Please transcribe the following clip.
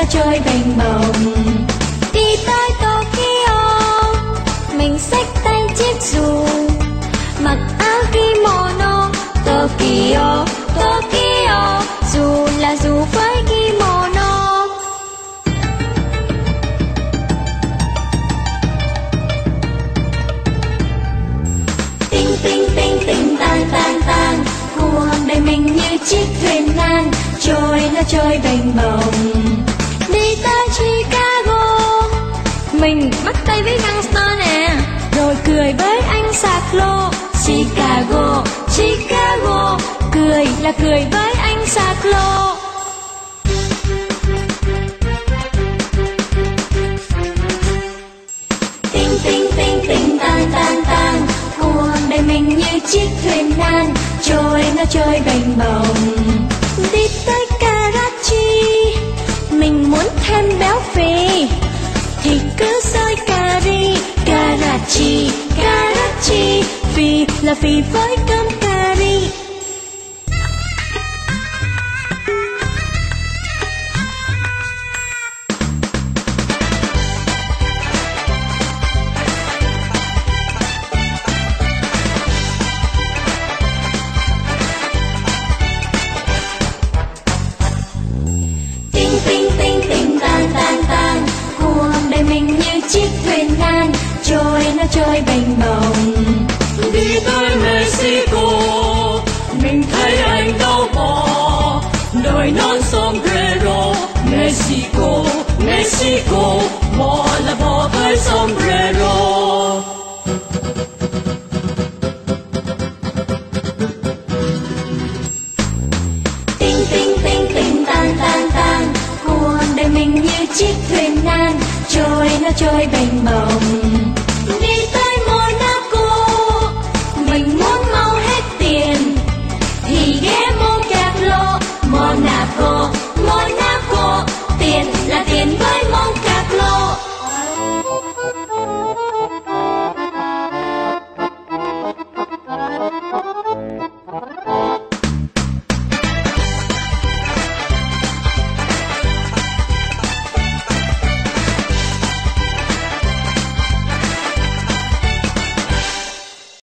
đã trôi bềnh bồng. Đi tới Tokyo, mình xách tay chiếc dù. Mặc áo kimono, Tokyo Tokyo, dù là dù với kimono. Tinh tinh tinh tinh, tan tan tan. Cuộc đời mình như chiếc thuyền nan trôi nó trôi bềnh bồng. Mình bắt tay với gangster nè. Rồi cười với anh sạc lô. Chicago Chicago. Cười là cười với anh sạc lô. Tinh tinh tinh tinh, tan tan tan. Cuộc đời mình như chiếc thuyền nan. Trôi nó trôi bềnh bồng. Là vì với cơm cà ri. Tinh tinh tinh tinh, tan tan tan. Cuồng đời mình như chiếc thuyền nan trôi nó trôi bềnh bờ đi Mexico. Mình thấy anh đâu bỏ đời non sombrero Mexico Mexico. Bỏ là bỏ cái sombrero tinh tinh tinh tinh, tan tan tan. Cuộc đời mình như chiếc thuyền nan trôi nó trôi bềnh bồng.